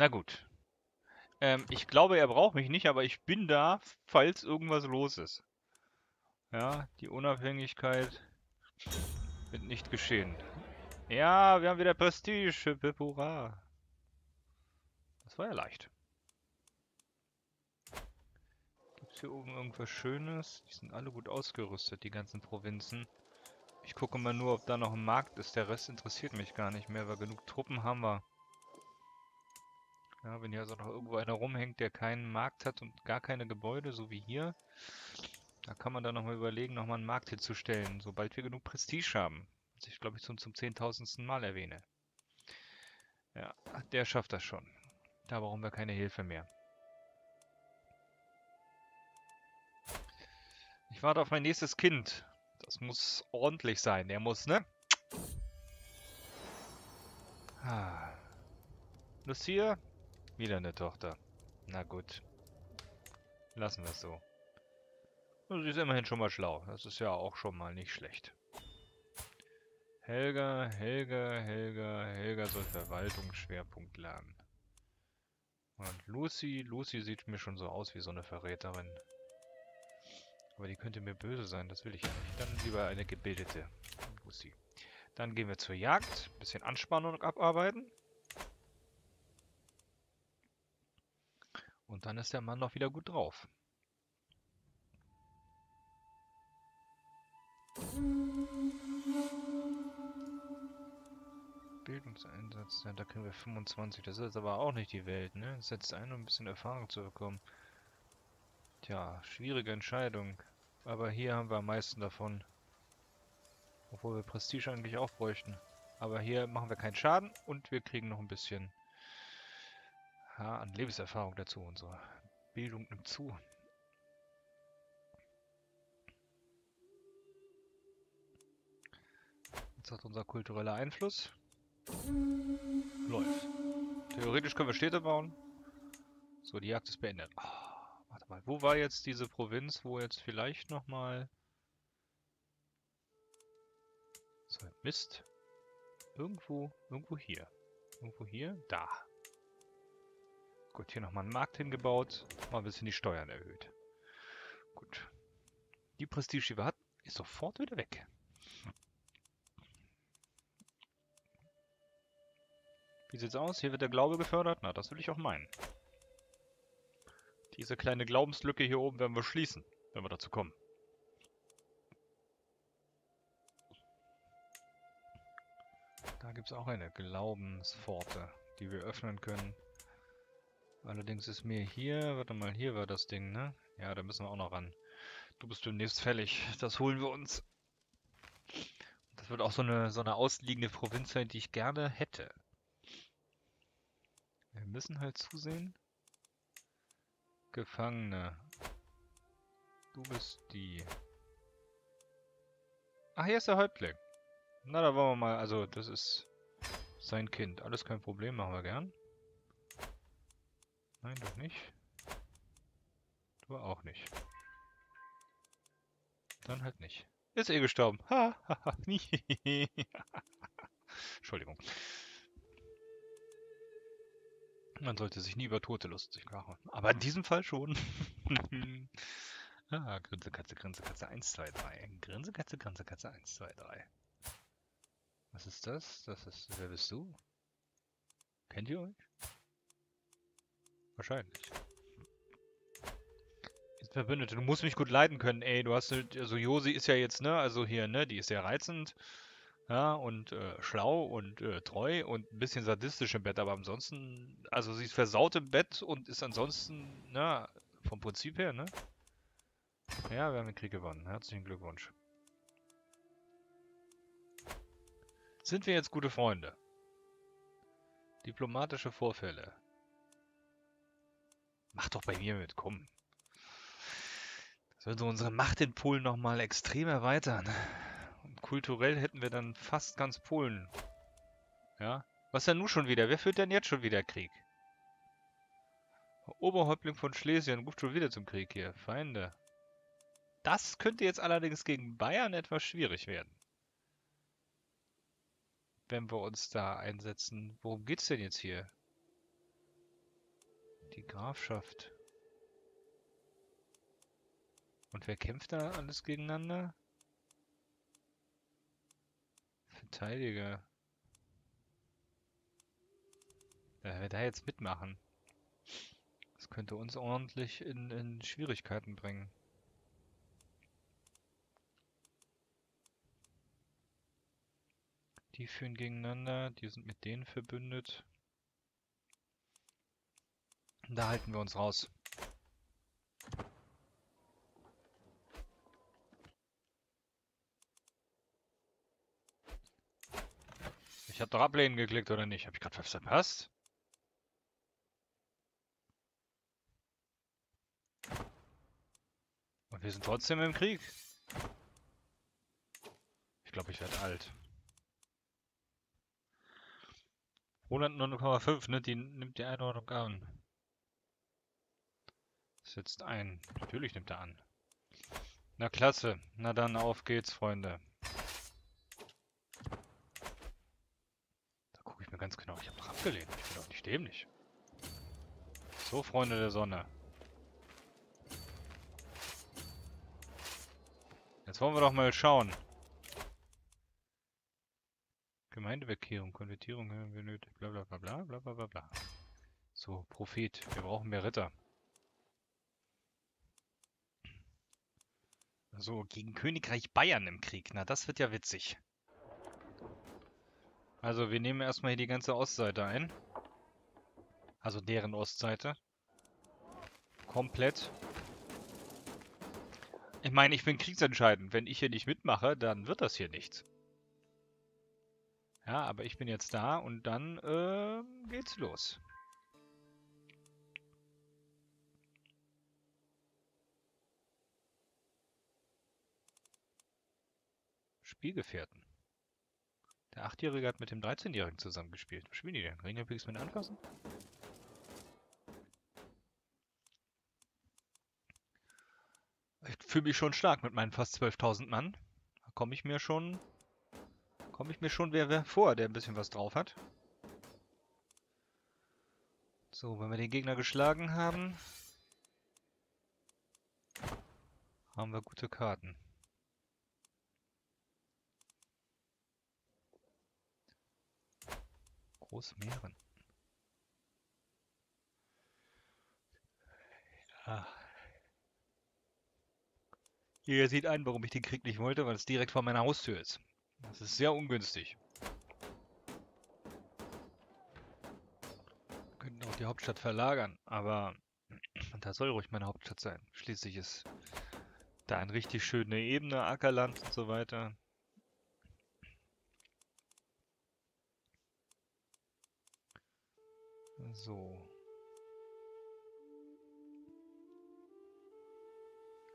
Na gut. Ähm, ich glaube, er braucht mich nicht, aber ich bin da, falls irgendwas los ist. Ja, die Unabhängigkeit wird nicht geschehen. Ja, wir haben wieder Prestige. Hurra. Das war ja leicht. Gibt es hier oben irgendwas Schönes? Die sind alle gut ausgerüstet, die ganzen Provinzen. Ich gucke mal nur, ob da noch ein Markt ist. Der Rest interessiert mich gar nicht mehr, weil genug Truppen haben wir. Ja, wenn hier also noch irgendwo einer rumhängt, der keinen Markt hat und gar keine Gebäude, so wie hier, da kann man dann nochmal überlegen, nochmal einen Markt hinzustellen, sobald wir genug Prestige haben. Was ich, glaube ich, zum, zum zehntausendsten Mal erwähne. Ja, der schafft das schon. Da brauchen wir keine Hilfe mehr. Ich warte auf mein nächstes Kind. Das muss ordentlich sein. Der muss, ne? Ah. Lucia? Wieder eine Tochter. Na gut. Lassen wir es so. Sie ist immerhin schon mal schlau. Das ist ja auch schon mal nicht schlecht. Helga, Helga, Helga, Helga soll Verwaltungsschwerpunkt lernen. Und Lucy, Lucy sieht mir schon so aus wie so eine Verräterin. Aber die könnte mir böse sein, das will ich ja nicht. Dann lieber eine gebildete Lucy. Dann gehen wir zur Jagd, bisschen Anspannung abarbeiten. Und dann ist der Mann noch wieder gut drauf. Bildungseinsatz, ja, da kriegen wir 25. Das ist aber auch nicht die Welt, ne? Das setzt ein, um ein bisschen Erfahrung zu bekommen. Tja, schwierige Entscheidung. Aber hier haben wir am meisten davon. Obwohl wir Prestige eigentlich auch bräuchten. Aber hier machen wir keinen Schaden und wir kriegen noch ein bisschen ja, an Lebenserfahrung dazu. Unsere Bildung nimmt zu. Jetzt hat unser kultureller Einfluss. Läuft. Theoretisch können wir Städte bauen. So, die Jagd ist beendet. Oh, warte mal, wo war jetzt diese Provinz, wo jetzt vielleicht nochmal... So, Mist. Irgendwo, irgendwo hier. Irgendwo hier? Da. Gut, hier nochmal einen Markt hingebaut. Mal ein bisschen die Steuern erhöht. Gut. Die Prestige, die wir hatten, ist sofort wieder weg. Wie sieht's aus? Hier wird der Glaube gefördert? Na, das will ich auch meinen. Diese kleine Glaubenslücke hier oben werden wir schließen, wenn wir dazu kommen. Da gibt es auch eine Glaubenspforte, die wir öffnen können. Allerdings ist mir hier, warte mal, hier war das Ding, ne? Ja, da müssen wir auch noch ran. Du bist demnächst fällig. Das holen wir uns. Das wird auch so eine, so eine ausliegende Provinz sein, die ich gerne hätte. Wir müssen halt zusehen. Gefangene. Du bist die. Ach, hier ist der Häuptling. Na, da wollen wir mal, also das ist sein Kind. Alles kein Problem, machen wir gern. Nein, doch nicht. Du auch nicht. Dann halt nicht. Ist eh gestorben. Ha, ha, ha. Entschuldigung. Man sollte sich nie über Tote lustig machen. Aber in diesem Fall schon. ah, Grinse, Katze, Grinse, Katze 1, 2, 3. Grinse, Katze, Grinse, Katze 1, 2, 3. Was ist das? Das ist. Wer bist du? Kennt ihr euch? Wahrscheinlich. Jetzt Verbündete, du musst mich gut leiden können, ey. Du hast, also Josi ist ja jetzt, ne, also hier, ne, die ist sehr reizend. Ja, und äh, schlau und äh, treu und ein bisschen sadistisch im Bett, aber ansonsten, also sie ist versaut im Bett und ist ansonsten, na, vom Prinzip her, ne? Ja, wir haben den Krieg gewonnen. Herzlichen Glückwunsch. Sind wir jetzt gute Freunde? Diplomatische Vorfälle. Mach doch bei mir mit, komm. Das würde unsere Macht in Polen nochmal extrem erweitern. Und kulturell hätten wir dann fast ganz Polen. Ja? Was denn nun schon wieder? Wer führt denn jetzt schon wieder Krieg? Oberhäuptling von Schlesien ruft schon wieder zum Krieg hier. Feinde. Das könnte jetzt allerdings gegen Bayern etwas schwierig werden. Wenn wir uns da einsetzen. Worum geht's denn jetzt hier? Die Grafschaft. Und wer kämpft da alles gegeneinander? Verteidiger. Wer wird da jetzt mitmachen? Das könnte uns ordentlich in, in Schwierigkeiten bringen. Die führen gegeneinander, die sind mit denen verbündet. Da halten wir uns raus. Ich habe doch ablehnen geklickt, oder nicht? Habe ich gerade verpasst? Und wir sind trotzdem im Krieg. Ich glaube, ich werde alt. 109,5, ne? Die nimmt die Einordnung an. Setzt ein. Natürlich nimmt er an. Na klasse. Na dann auf geht's, Freunde. Da gucke ich mir ganz genau. Ich habe doch abgelehnt. Ich bin doch nicht dämlich. So, Freunde der Sonne. Jetzt wollen wir doch mal schauen. Gemeindebekehrung, Konvertierung nötig, bla bla bla bla bla bla bla. So, Prophet, wir brauchen mehr Ritter. So, gegen Königreich Bayern im Krieg. Na, das wird ja witzig. Also, wir nehmen erstmal hier die ganze Ostseite ein. Also deren Ostseite. Komplett. Ich meine, ich bin kriegsentscheidend. Wenn ich hier nicht mitmache, dann wird das hier nichts. Ja, aber ich bin jetzt da und dann äh, geht's los. Spielgefährten. Der Achtjährige hat mit dem 13-Jährigen zusammengespielt. Was spielen die denn? Ringe mit anfassen? Ich fühle mich schon stark mit meinen fast 12.000 Mann. Da komme ich mir schon komme ich mir schon wer, wer vor, der ein bisschen was drauf hat. So, wenn wir den Gegner geschlagen haben, haben wir gute Karten. Großmeeren. Ja. Ihr seht ein, warum ich den Krieg nicht wollte, weil es direkt vor meiner Haustür ist. Das ist sehr ungünstig. Wir könnten auch die Hauptstadt verlagern, aber da soll ruhig meine Hauptstadt sein. Schließlich ist da eine richtig schöne Ebene, Ackerland und so weiter. So.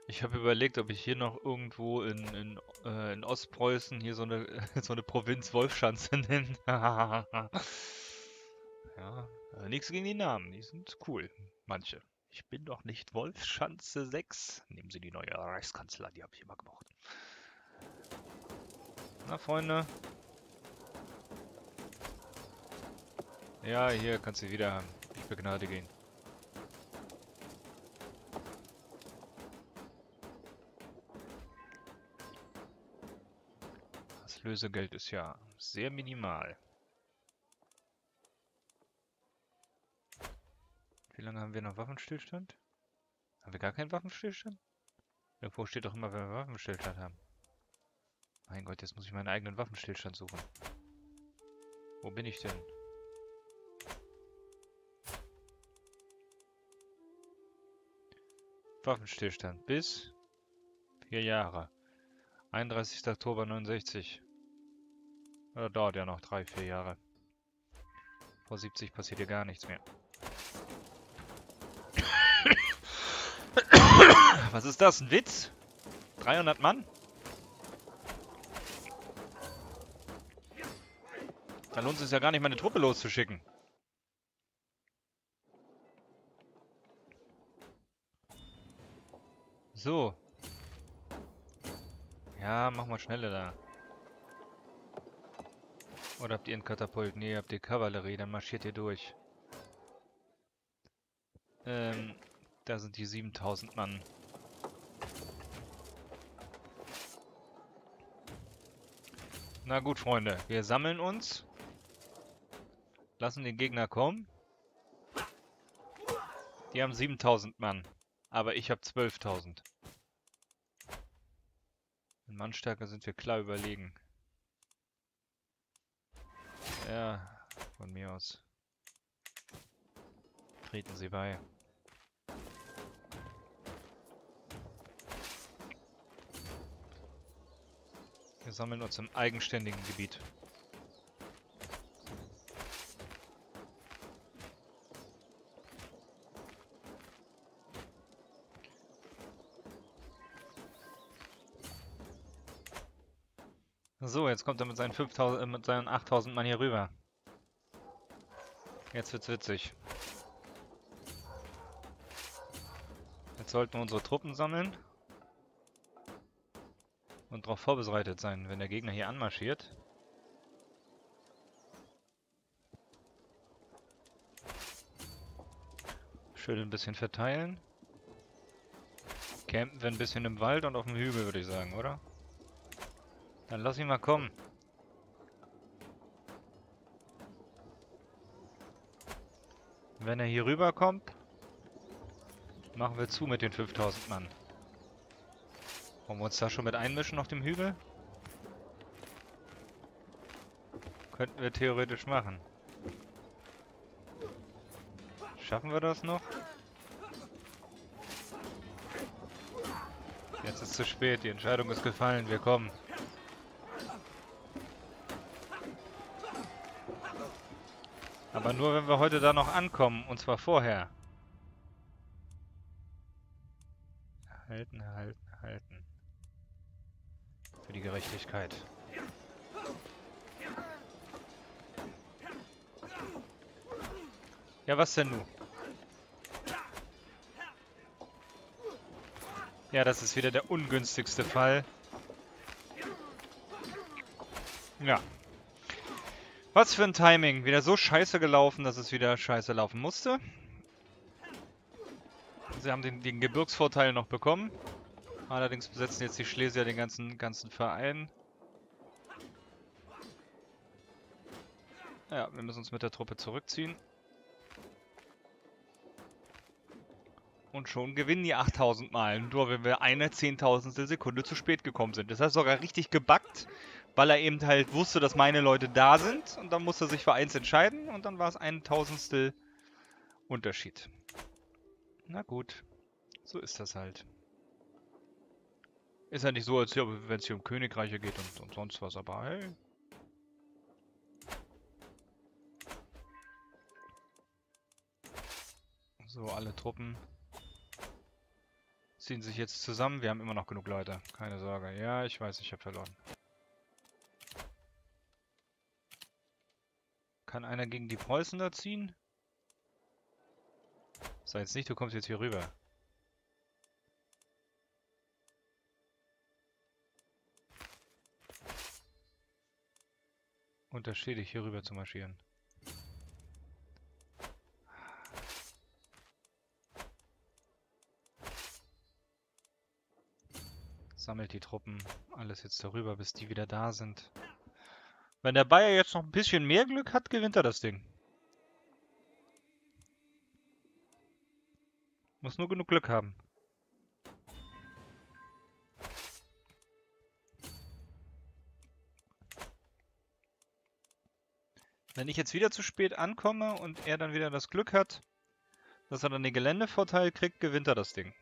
Ich habe überlegt, ob ich hier noch irgendwo in, in, äh, in Ostpreußen hier so eine, so eine Provinz Wolfschanze nenne. ja, äh, nichts gegen die Namen, die sind cool, manche. Ich bin doch nicht Wolfschanze 6. Nehmen Sie die neue Reichskanzler, die habe ich immer gemocht. Na, Freunde. Ja, hier kannst du wieder haben. Ich begnadige ihn. Lösegeld ist ja sehr minimal. Wie lange haben wir noch Waffenstillstand? Haben wir gar keinen Waffenstillstand? Irgendwo steht doch immer, wenn wir Waffenstillstand haben. Mein Gott, jetzt muss ich meinen eigenen Waffenstillstand suchen. Wo bin ich denn? Waffenstillstand bis vier Jahre. 31. Oktober 69. Ja, dauert ja noch drei, vier Jahre. Vor 70 passiert hier gar nichts mehr. Was ist das? Ein Witz? 300 Mann? Da lohnt es ja gar nicht, meine Truppe loszuschicken. So. Ja, mach mal schneller da. Oder habt ihr einen Katapult? Nee, habt ihr Kavallerie, dann marschiert ihr durch. Ähm, da sind die 7000 Mann. Na gut, Freunde. Wir sammeln uns. Lassen den Gegner kommen. Die haben 7000 Mann. Aber ich habe 12.000. In Mannstärke sind wir klar überlegen. Ja, von mir aus. Treten Sie bei. Wir sammeln uns im eigenständigen Gebiet. So, jetzt kommt er mit seinen 5000, äh, mit seinen 8000 Mann hier rüber. Jetzt wird's witzig. Jetzt sollten wir unsere Truppen sammeln. Und darauf vorbereitet sein, wenn der Gegner hier anmarschiert. Schön ein bisschen verteilen. Campen wir ein bisschen im Wald und auf dem Hügel, würde ich sagen, oder? Dann lass ihn mal kommen. Wenn er hier rüber kommt, machen wir zu mit den 5000 Mann. Wollen wir uns da schon mit einmischen auf dem Hügel? Könnten wir theoretisch machen. Schaffen wir das noch? Jetzt ist zu spät, die Entscheidung ist gefallen, wir kommen. Aber nur, wenn wir heute da noch ankommen, und zwar vorher. Halten, halten, halten. Für die Gerechtigkeit. Ja, was denn nun? Ja, das ist wieder der ungünstigste Fall. Ja, was für ein Timing. Wieder so scheiße gelaufen, dass es wieder scheiße laufen musste. Sie haben den, den Gebirgsvorteil noch bekommen. Allerdings besetzen jetzt die Schlesier den ganzen, ganzen Verein. Ja, wir müssen uns mit der Truppe zurückziehen. Und schon gewinnen die 8000 Mal. Nur wenn wir eine Zehntausendstel Sekunde zu spät gekommen sind. Das heißt sogar richtig gebackt weil er eben halt wusste, dass meine Leute da sind und dann musste er sich für eins entscheiden und dann war es ein Tausendstel Unterschied. Na gut, so ist das halt. Ist ja nicht so, als wenn es hier um Königreiche geht und, und sonst was, aber hey. So, alle Truppen ziehen sich jetzt zusammen. Wir haben immer noch genug Leute. Keine Sorge. Ja, ich weiß, ich habe verloren. Kann einer gegen die Preußen da ziehen? Sei jetzt nicht, du kommst jetzt hier rüber. Unterstehe dich hier rüber zu marschieren. Sammelt die Truppen, alles jetzt darüber, bis die wieder da sind. Wenn der Bayer jetzt noch ein bisschen mehr Glück hat, gewinnt er das Ding. Muss nur genug Glück haben. Wenn ich jetzt wieder zu spät ankomme und er dann wieder das Glück hat, dass er dann den Geländevorteil kriegt, gewinnt er das Ding.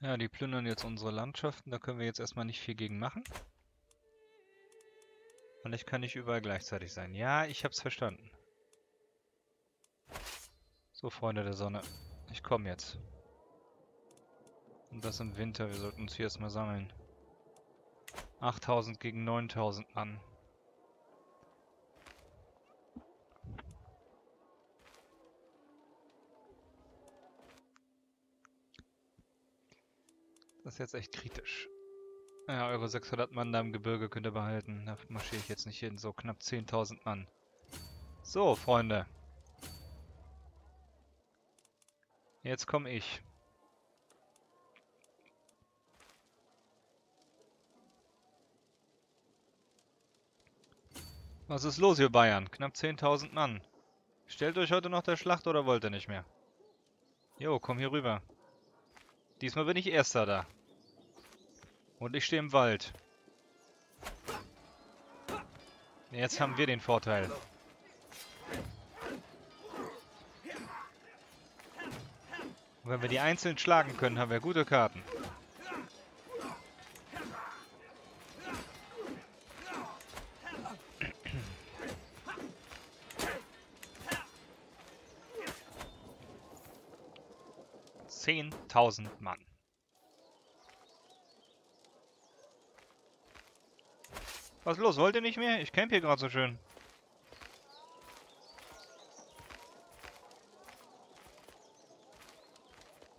Ja, die plündern jetzt unsere Landschaften. Da können wir jetzt erstmal nicht viel gegen machen. Und ich kann nicht überall gleichzeitig sein. Ja, ich hab's verstanden. So, Freunde der Sonne. Ich komme jetzt. Und das im Winter. Wir sollten uns hier erstmal sammeln. 8000 gegen 9000 Mann. Ist jetzt echt kritisch. Ja, eure 600 Mann da im Gebirge könnt ihr behalten. Da marschiere ich jetzt nicht hin. So knapp 10.000 Mann. So, Freunde. Jetzt komme ich. Was ist los, ihr Bayern? Knapp 10.000 Mann. Stellt euch heute noch der Schlacht oder wollt ihr nicht mehr? Jo, komm hier rüber. Diesmal bin ich Erster da. Und ich stehe im Wald. Jetzt haben wir den Vorteil. Und wenn wir die einzeln schlagen können, haben wir gute Karten. Zehntausend Mann. Was los? Wollt ihr nicht mehr? Ich camp hier gerade so schön.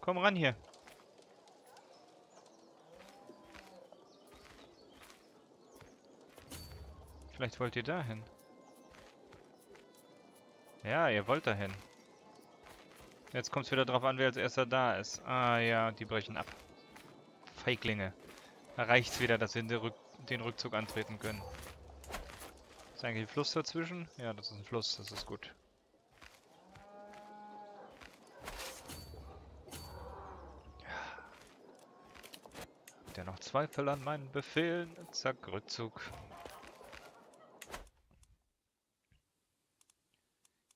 Komm ran hier. Vielleicht wollt ihr dahin. Ja, ihr wollt dahin. Jetzt kommt es wieder drauf an, wer als erster da ist. Ah ja, die brechen ab. Feiglinge. Da reicht's wieder, dass wir den, Rück den Rückzug antreten können. Ist eigentlich ein Fluss dazwischen? Ja, das ist ein Fluss, das ist gut. Der noch Zweifel an meinen Befehlen. Zack, Rückzug.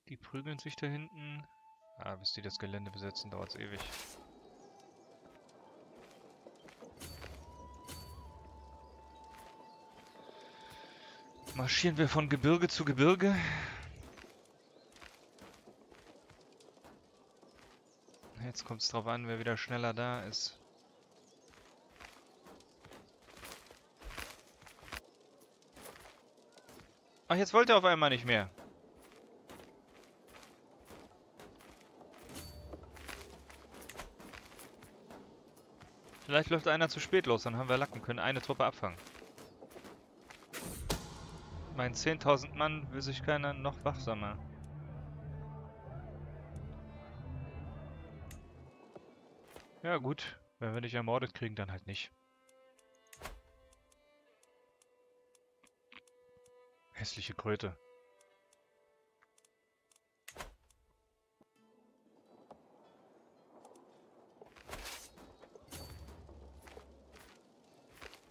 Die prügeln sich da hinten. Ah, bis die das Gelände besetzen, dauert es ewig. Marschieren wir von Gebirge zu Gebirge. Jetzt kommt es drauf an, wer wieder schneller da ist. Ach, jetzt wollte er auf einmal nicht mehr. Vielleicht läuft einer zu spät los, dann haben wir Lacken, können eine Truppe abfangen. Mein 10.000 Mann will sich keiner noch wachsamer. Ja gut, wenn wir nicht ermordet kriegen, dann halt nicht. Hässliche Kröte.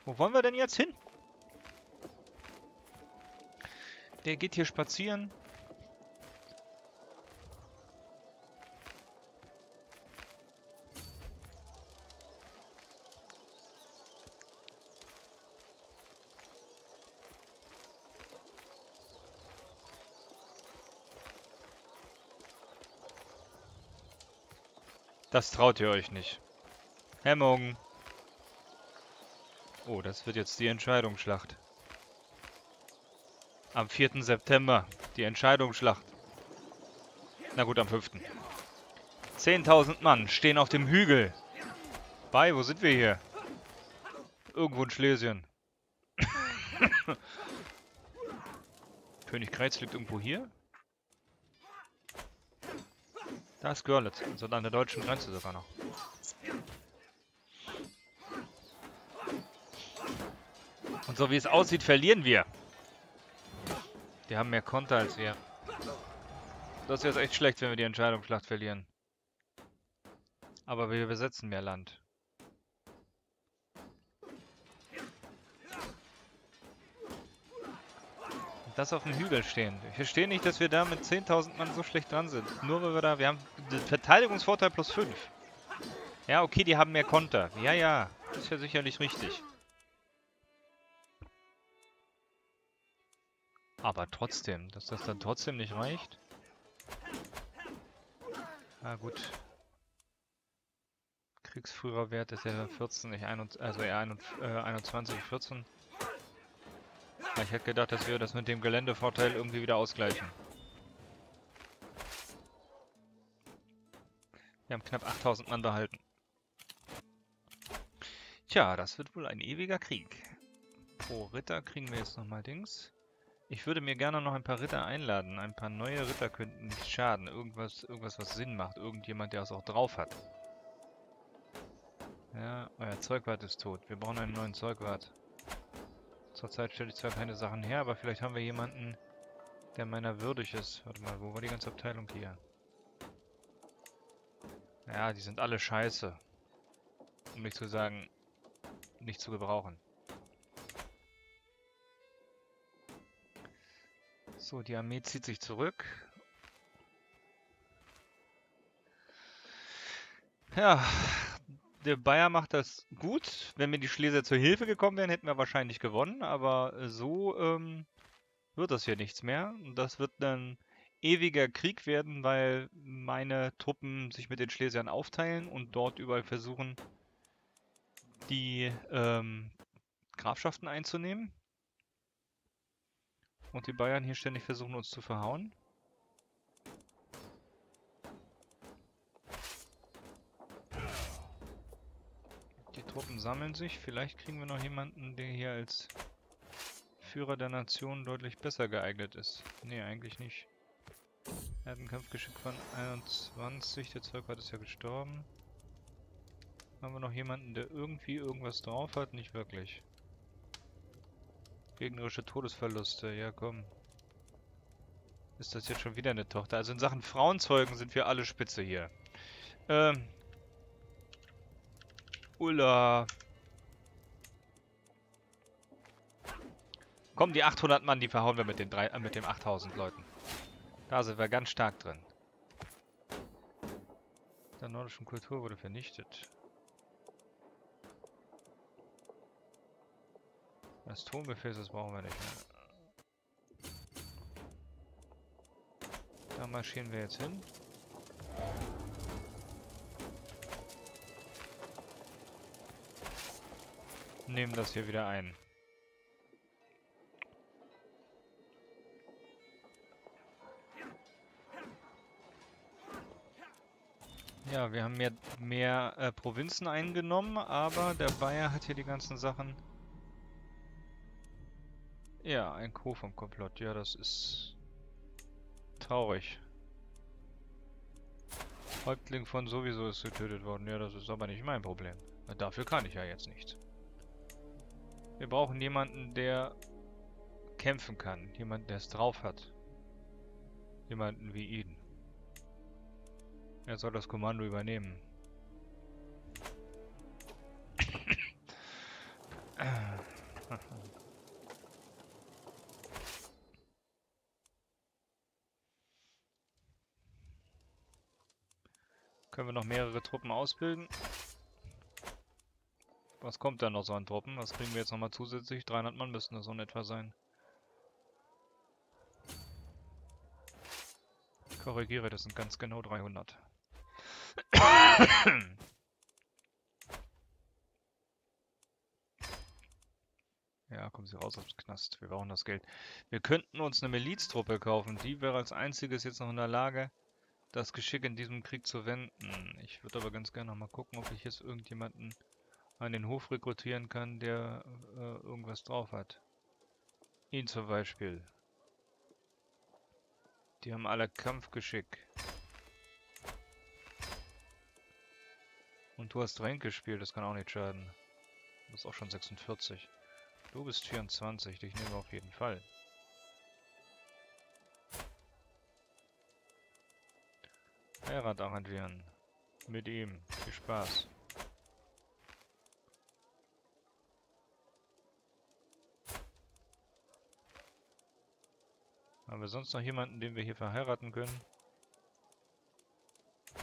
Wo wollen wir denn jetzt hin? Der geht hier spazieren. Das traut ihr euch nicht. Hemmung. Oh, das wird jetzt die Entscheidungsschlacht. Am 4. September. Die Entscheidungsschlacht. Na gut, am 5. 10.000 Mann stehen auf dem Hügel. Bei, wo sind wir hier? Irgendwo in Schlesien. König Kreiz liegt irgendwo hier? Da ist Görlitz, also an der deutschen Grenze sogar noch. Und so wie es aussieht, verlieren wir. Die haben mehr Konter als wir. Das ist jetzt echt schlecht, wenn wir die Entscheidungsschlacht verlieren. Aber wir besetzen mehr Land. Das auf dem Hügel stehen. Ich verstehe nicht, dass wir da mit 10.000 Mann so schlecht dran sind. Nur weil wir da... Wir haben Verteidigungsvorteil plus 5. Ja, okay, die haben mehr Konter. Ja, ja. Das ist ja sicherlich richtig. Aber trotzdem, dass das dann trotzdem nicht reicht. Na gut. Kriegsführerwert ist ja 14, nicht 21, also eher 21, 14. Ich hätte gedacht, dass wir das mit dem Geländevorteil irgendwie wieder ausgleichen. Wir haben knapp 8000 Mann behalten. Tja, das wird wohl ein ewiger Krieg. Pro Ritter kriegen wir jetzt nochmal Dings. Ich würde mir gerne noch ein paar Ritter einladen. Ein paar neue Ritter könnten nicht schaden. Irgendwas, irgendwas was Sinn macht. Irgendjemand, der es auch drauf hat. Ja, euer Zeugwart ist tot. Wir brauchen einen neuen Zeugwart. Zurzeit stelle ich zwar keine Sachen her, aber vielleicht haben wir jemanden, der meiner würdig ist. Warte mal, wo war die ganze Abteilung hier? Ja, die sind alle scheiße. Um nicht zu sagen, nicht zu gebrauchen. So, die Armee zieht sich zurück. Ja, der Bayer macht das gut. Wenn mir die Schlesier zur Hilfe gekommen wären, hätten wir wahrscheinlich gewonnen. Aber so ähm, wird das hier nichts mehr. Das wird ein ewiger Krieg werden, weil meine Truppen sich mit den Schlesiern aufteilen und dort überall versuchen, die ähm, Grafschaften einzunehmen. Und die Bayern hier ständig versuchen uns zu verhauen. Die Truppen sammeln sich. Vielleicht kriegen wir noch jemanden, der hier als Führer der Nation deutlich besser geeignet ist. Ne, eigentlich nicht. Er hat ein Kampfgeschick von 21. Der Zeugwart ist ja gestorben. Haben wir noch jemanden, der irgendwie irgendwas drauf hat? Nicht wirklich. Gegnerische Todesverluste, ja komm. Ist das jetzt schon wieder eine Tochter? Also in Sachen Frauenzeugen sind wir alle spitze hier. Ähm. Ulla. Komm, die 800 Mann, die verhauen wir mit den, drei, äh, mit den 8000 Leuten. Da sind wir ganz stark drin. Der nordischen Kultur wurde vernichtet. Das Tonbefehl, das brauchen wir nicht mehr. Da marschieren wir jetzt hin. Nehmen das hier wieder ein. Ja, wir haben mehr, mehr äh, Provinzen eingenommen, aber der Bayer hat hier die ganzen Sachen... Ja, ein Co vom Komplott. Ja, das ist... traurig. Häuptling von sowieso ist getötet worden. Ja, das ist aber nicht mein Problem. Dafür kann ich ja jetzt nicht. Wir brauchen jemanden, der kämpfen kann. Jemanden, der es drauf hat. Jemanden wie ihn. Er soll das Kommando übernehmen. Können wir noch mehrere Truppen ausbilden? Was kommt da noch so an Truppen? Was kriegen wir jetzt nochmal zusätzlich? 300 Mann müssten das so in etwa sein. Ich korrigiere, das sind ganz genau 300. Ja, kommen Sie raus aus dem Knast. Wir brauchen das Geld. Wir könnten uns eine Miliztruppe kaufen. Die wäre als einziges jetzt noch in der Lage, das Geschick in diesem Krieg zu wenden. Ich würde aber ganz gerne noch mal gucken, ob ich jetzt irgendjemanden an den Hof rekrutieren kann, der äh, irgendwas drauf hat. Ihn zum Beispiel. Die haben alle Kampfgeschick. Und du hast Rank gespielt, das kann auch nicht schaden. Du bist auch schon 46. Du bist 24, dich nehmen wir auf jeden Fall. Heirat arrangieren. Mit ihm. Viel Spaß. Haben wir sonst noch jemanden, den wir hier verheiraten können?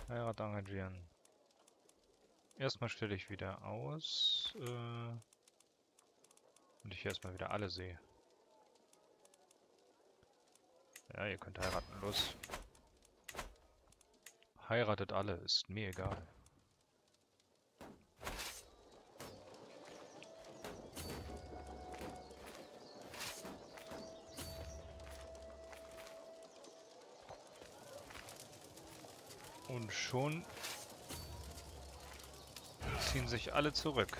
Heirat arrangieren. Erstmal stelle ich wieder aus. Äh, und ich erstmal wieder alle sehe. Ja, ihr könnt heiraten. Los. Heiratet alle, ist mir egal. Und schon ziehen sich alle zurück.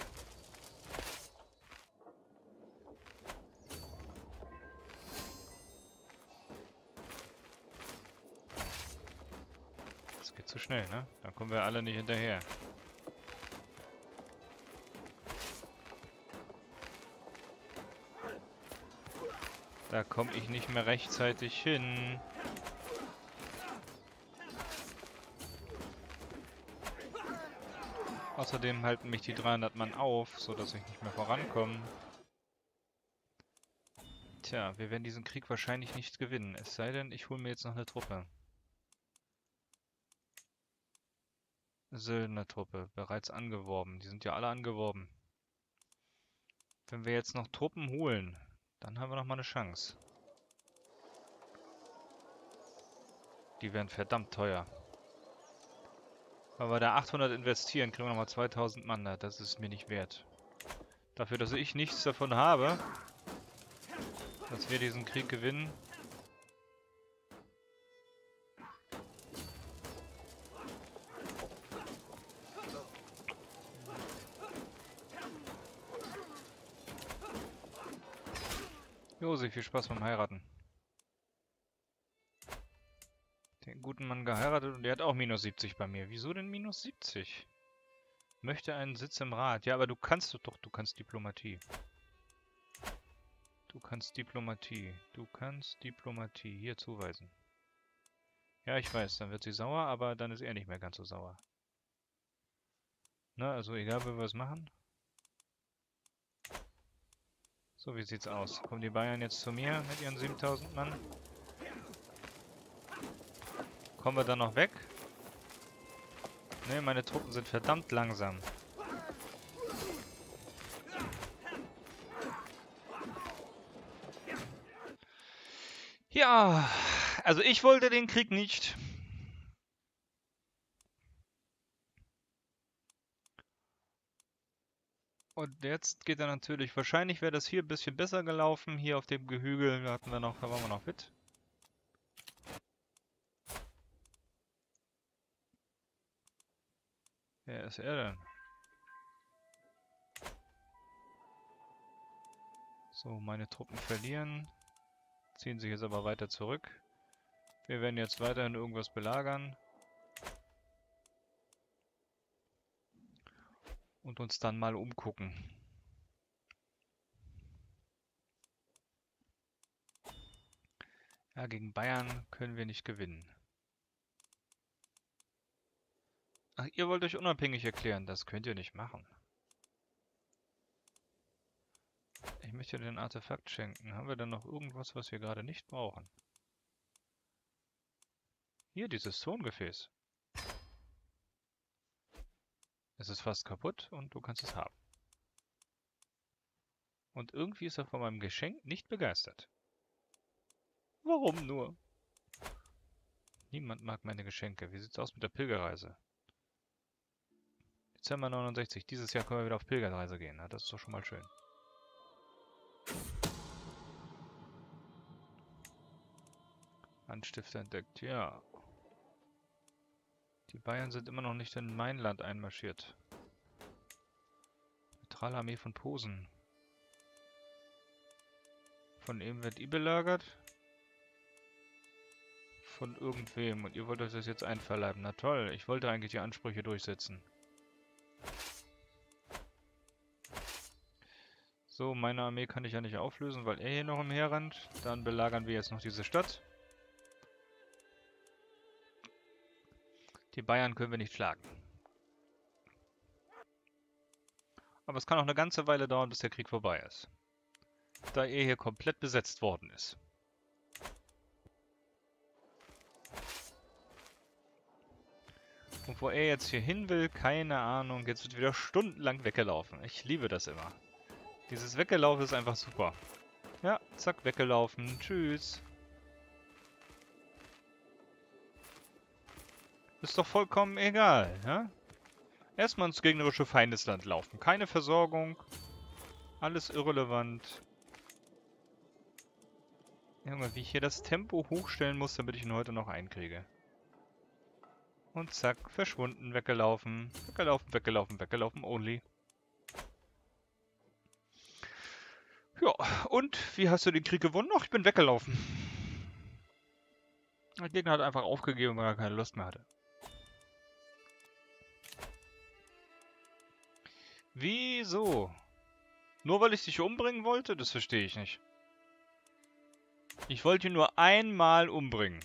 Schnell, ne? Da kommen wir alle nicht hinterher. Da komme ich nicht mehr rechtzeitig hin. Außerdem halten mich die 300 Mann auf, sodass ich nicht mehr vorankomme. Tja, wir werden diesen Krieg wahrscheinlich nicht gewinnen. Es sei denn, ich hole mir jetzt noch eine Truppe. Söldnertruppe, bereits angeworben. Die sind ja alle angeworben. Wenn wir jetzt noch Truppen holen, dann haben wir noch mal eine Chance. Die werden verdammt teuer. Weil wir da 800 investieren, kriegen wir nochmal 2000 Mann. Das ist mir nicht wert. Dafür, dass ich nichts davon habe, dass wir diesen Krieg gewinnen. Josi, viel Spaß beim Heiraten. Den guten Mann geheiratet und der hat auch minus 70 bei mir. Wieso denn minus 70? Möchte einen Sitz im Rat. Ja, aber du kannst doch, du kannst Diplomatie. Du kannst Diplomatie. Du kannst Diplomatie. Hier zuweisen. Ja, ich weiß, dann wird sie sauer, aber dann ist er nicht mehr ganz so sauer. Na, also egal, wie wir es machen. So, wie sieht's aus? Kommen die Bayern jetzt zu mir mit ihren 7000 Mann? Kommen wir dann noch weg? Ne, meine Truppen sind verdammt langsam. Ja, also ich wollte den Krieg nicht. Und jetzt geht er natürlich, wahrscheinlich wäre das hier ein bisschen besser gelaufen. Hier auf dem Gehügel da hatten wir noch, da waren wir noch fit. Wer ist er denn? So, meine Truppen verlieren. Ziehen sich jetzt aber weiter zurück. Wir werden jetzt weiterhin irgendwas belagern. Und uns dann mal umgucken. Ja, gegen Bayern können wir nicht gewinnen. Ach, ihr wollt euch unabhängig erklären. Das könnt ihr nicht machen. Ich möchte den Artefakt schenken. Haben wir denn noch irgendwas, was wir gerade nicht brauchen? Hier, dieses Tongefäß. Es ist fast kaputt und du kannst es haben. Und irgendwie ist er von meinem Geschenk nicht begeistert. Warum nur? Niemand mag meine Geschenke. Wie sieht's aus mit der Pilgerreise? Dezember 69. Dieses Jahr können wir wieder auf Pilgerreise gehen. das ist doch schon mal schön. Anstifter entdeckt, ja. Die Bayern sind immer noch nicht in mein Land einmarschiert. Neutrale Armee von Posen. Von ihm wird ihr belagert? Von irgendwem. Und ihr wollt euch das jetzt einverleiben. Na toll, ich wollte eigentlich die Ansprüche durchsetzen. So, meine Armee kann ich ja nicht auflösen, weil er hier noch umherrennt. Dann belagern wir jetzt noch diese Stadt. Die Bayern können wir nicht schlagen. Aber es kann auch eine ganze Weile dauern, bis der Krieg vorbei ist. Da er hier komplett besetzt worden ist. Und wo er jetzt hier hin will, keine Ahnung. Jetzt wird wieder stundenlang weggelaufen. Ich liebe das immer. Dieses Weggelaufen ist einfach super. Ja, zack, weggelaufen. Tschüss. Ist doch vollkommen egal, ja? Erstmal ins gegnerische Feindesland laufen. Keine Versorgung. Alles irrelevant. Junge, wie ich hier das Tempo hochstellen muss, damit ich ihn heute noch einkriege. Und zack, verschwunden, weggelaufen. Weggelaufen, weggelaufen, weggelaufen, only. Ja, und wie hast du den Krieg gewonnen? Ach, ich bin weggelaufen. Der Gegner hat einfach aufgegeben, weil er keine Lust mehr hatte. Wieso? Nur weil ich dich umbringen wollte? Das verstehe ich nicht. Ich wollte ihn nur einmal umbringen.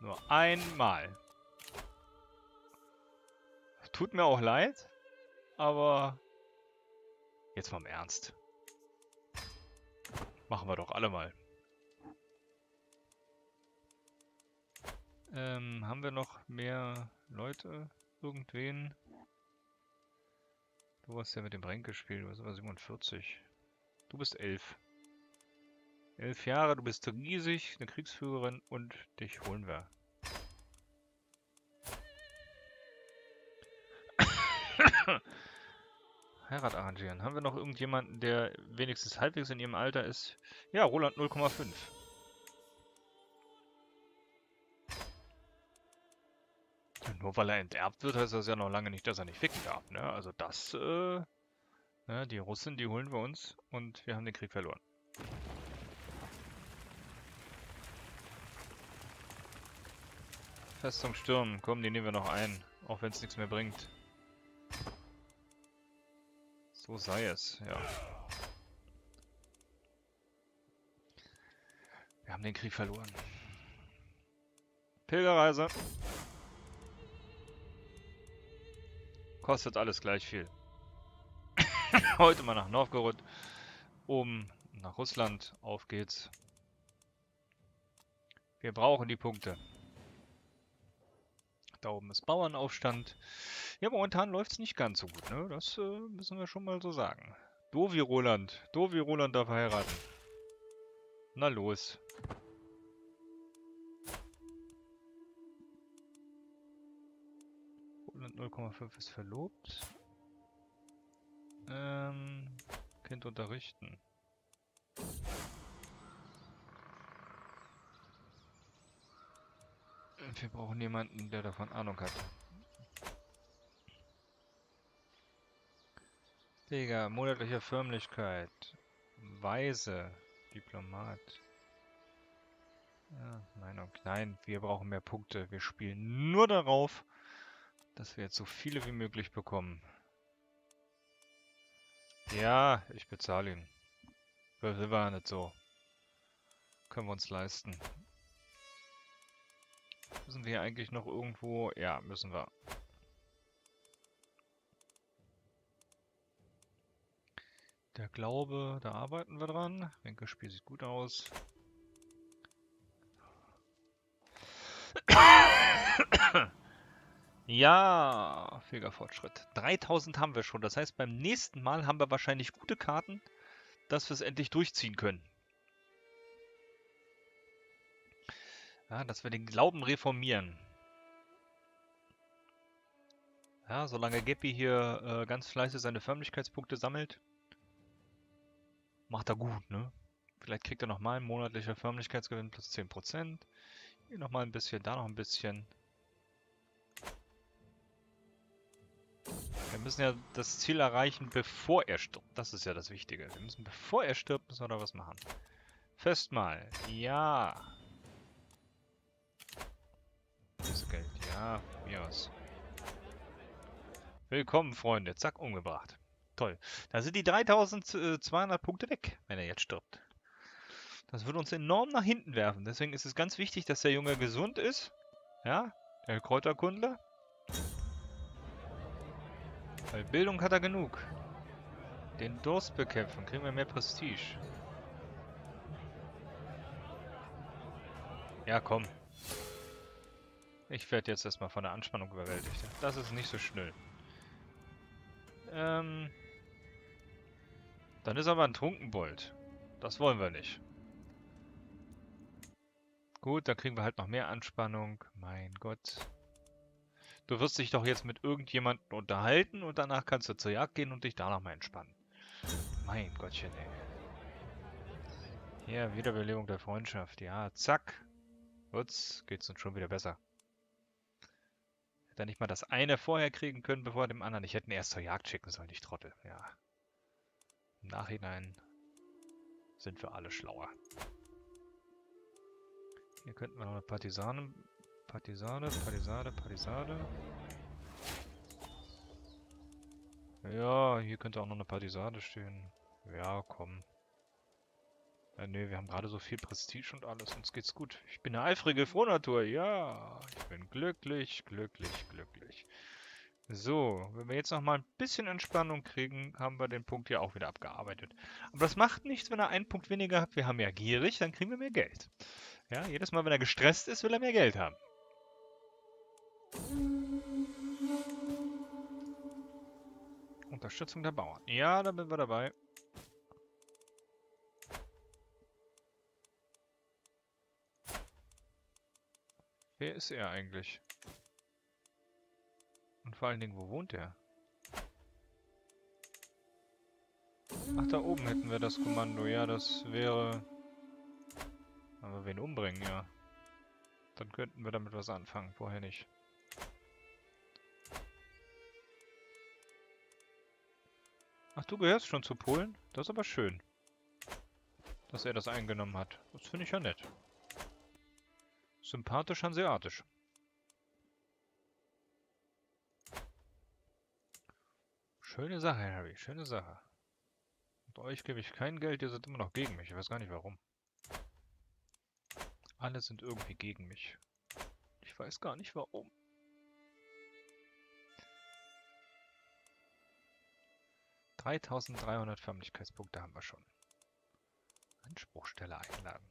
Nur einmal. Tut mir auch leid, aber jetzt mal im Ernst. Machen wir doch alle mal. Ähm, haben wir noch mehr Leute? Irgendwen? Du hast ja mit dem Bränk gespielt, du bist aber 47. Du bist 11. Elf Jahre, du bist riesig, eine Kriegsführerin und dich holen wir. Heirat arrangieren. Haben wir noch irgendjemanden, der wenigstens halbwegs in ihrem Alter ist? Ja, Roland 0,5. Nur weil er enterbt wird, heißt das ja noch lange nicht, dass er nicht ficken darf. Ne? Also das, äh, ne, die Russen, die holen wir uns und wir haben den Krieg verloren. Festung Sturm, komm, die nehmen wir noch ein, auch wenn es nichts mehr bringt. So sei es, ja. Wir haben den Krieg verloren. Pilgerreise. Kostet alles gleich viel. Heute mal nach Novgorod. Oben nach Russland. Auf geht's. Wir brauchen die Punkte. Da oben ist Bauernaufstand. Ja, momentan läuft es nicht ganz so gut, ne? Das äh, müssen wir schon mal so sagen. Dovi Roland. Dovi Roland darf heiraten. Na los. 0,5 ist verlobt. Ähm, Kind unterrichten. Wir brauchen jemanden, der davon Ahnung hat. Digga, monatliche Förmlichkeit. Weise. Diplomat. Ja, Meinung. Nein, wir brauchen mehr Punkte. Wir spielen nur darauf, dass wir jetzt so viele wie möglich bekommen. Ja, ich bezahle ihn. Das war nicht so. Können wir uns leisten. Müssen wir hier eigentlich noch irgendwo... Ja, müssen wir. Der Glaube, da arbeiten wir dran. Winkelspiel sieht gut aus. Ja, fähiger Fortschritt. 3000 haben wir schon. Das heißt, beim nächsten Mal haben wir wahrscheinlich gute Karten, dass wir es endlich durchziehen können. Ja, dass wir den Glauben reformieren. Ja, solange Geppi hier äh, ganz fleißig seine Förmlichkeitspunkte sammelt, macht er gut, ne? Vielleicht kriegt er nochmal ein monatlicher Förmlichkeitsgewinn plus 10%. Hier nochmal ein bisschen, da noch ein bisschen. Wir müssen ja das Ziel erreichen, bevor er stirbt. Das ist ja das Wichtige. Wir müssen, bevor er stirbt, müssen wir da was machen. Festmahl. Ja. Diese Geld. Ja, mir aus. Willkommen, Freunde. Zack, umgebracht. Toll. Da sind die 3200 Punkte weg, wenn er jetzt stirbt. Das würde uns enorm nach hinten werfen. Deswegen ist es ganz wichtig, dass der Junge gesund ist. Ja, der Kräuterkundler. Weil Bildung hat er genug. Den Durst bekämpfen, kriegen wir mehr Prestige. Ja, komm. Ich werde jetzt erstmal von der Anspannung überwältigt. Das ist nicht so schnell. Ähm... Dann ist aber ein Trunkenbold. Das wollen wir nicht. Gut, dann kriegen wir halt noch mehr Anspannung. Mein Gott. Du wirst dich doch jetzt mit irgendjemandem unterhalten und danach kannst du zur Jagd gehen und dich da nochmal entspannen. Mein Gottchen, ey. Ja, Wiederbelebung der Freundschaft. Ja, zack. Ups, geht's uns schon wieder besser. Hätte er nicht mal das eine vorher kriegen können, bevor dem anderen. Ich hätte ihn erst zur Jagd schicken sollen, ich Trottel. Ja. Im Nachhinein sind wir alle schlauer. Hier könnten wir noch eine Partisanen Partisane, Partisade, Partisade. Ja, hier könnte auch noch eine Partisade stehen. Ja, komm. Ja, nee, wir haben gerade so viel Prestige und alles. Uns geht's gut. Ich bin eine eifrige Frohnatur. Ja, ich bin glücklich, glücklich, glücklich. So, wenn wir jetzt noch mal ein bisschen Entspannung kriegen, haben wir den Punkt hier auch wieder abgearbeitet. Aber das macht nichts, wenn er einen Punkt weniger hat. Wir haben ja gierig, dann kriegen wir mehr Geld. Ja, jedes Mal, wenn er gestresst ist, will er mehr Geld haben. Unterstützung der Bauern. Ja, da sind wir dabei. Wer ist er eigentlich? Und vor allen Dingen, wo wohnt er? Ach, da oben hätten wir das Kommando. Ja, das wäre... Aber wen umbringen, ja. Dann könnten wir damit was anfangen. Vorher nicht. Ach, du gehörst schon zu Polen? Das ist aber schön. Dass er das eingenommen hat. Das finde ich ja nett. Sympathisch hanseatisch. Schöne Sache, Harry. Schöne Sache. Und euch gebe ich kein Geld, ihr seid immer noch gegen mich. Ich weiß gar nicht warum. Alle sind irgendwie gegen mich. Ich weiß gar nicht warum. Dreitausenddreihundert Förmlichkeitspunkte haben wir schon. Anspruchstelle einladen.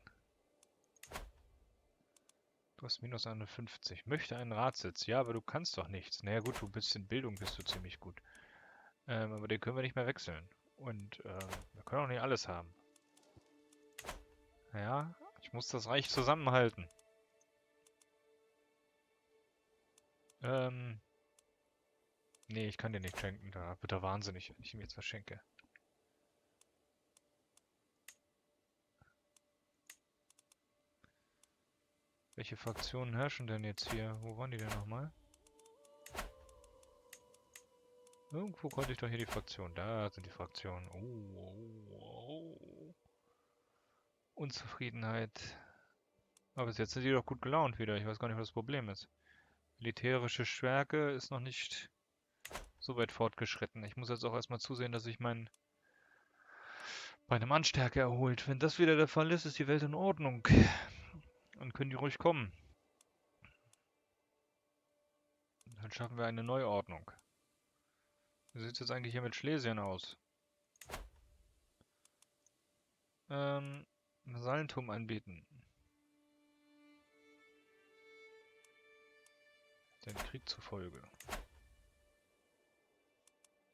Du hast minus 51. Möchte einen Ratsitz. Ja, aber du kannst doch nichts. Naja gut, du bist in Bildung, bist du ziemlich gut. Ähm, aber den können wir nicht mehr wechseln. Und ähm, wir können auch nicht alles haben. Ja, ich muss das Reich zusammenhalten. Ähm. Nee, ich kann dir nicht schenken. Da wird er wahnsinnig, wenn ich ihm jetzt was schenke. Welche Fraktionen herrschen denn jetzt hier? Wo waren die denn nochmal? Irgendwo konnte ich doch hier die Fraktion. Da sind die Fraktionen. Oh, oh, oh. Unzufriedenheit. Aber bis jetzt sind die doch gut gelaunt wieder. Ich weiß gar nicht, was das Problem ist. Militärische Stärke ist noch nicht so weit fortgeschritten. Ich muss jetzt auch erstmal zusehen, dass ich mein meine Mannstärke erholt. Wenn das wieder der Fall ist, ist die Welt in Ordnung. Dann können die ruhig kommen. Dann schaffen wir eine Neuordnung. Wie sieht es jetzt eigentlich hier mit Schlesien aus? Ähm, Vasallentum anbieten. Den Krieg zufolge.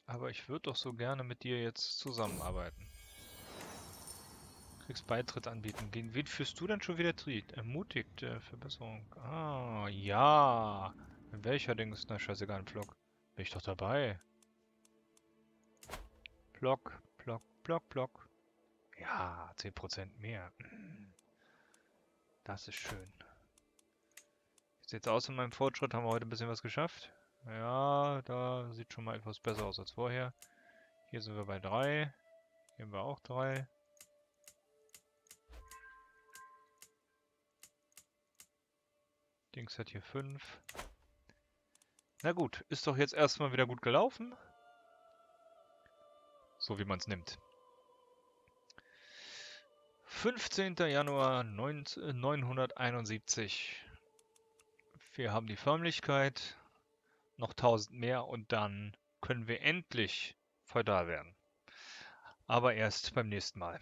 Aber ich würde doch so gerne mit dir jetzt zusammenarbeiten kriegst Beitritt anbieten. Gegen wen führst du denn schon wieder Tritt? Ermutigt, äh, Verbesserung. Ah, ja. Welcher Dings? Na, scheißegal, Block. Bin ich doch dabei. Block, Block, Block, Block. Ja, 10% mehr. Das ist schön. Wie sieht's aus in meinem Fortschritt? Haben wir heute ein bisschen was geschafft? Ja, da sieht schon mal etwas besser aus als vorher. Hier sind wir bei 3. Hier haben wir auch 3. Dings hat hier 5. Na gut, ist doch jetzt erstmal wieder gut gelaufen. So wie man es nimmt. 15. Januar 971. Wir haben die Förmlichkeit. Noch 1000 mehr und dann können wir endlich feudal werden. Aber erst beim nächsten Mal.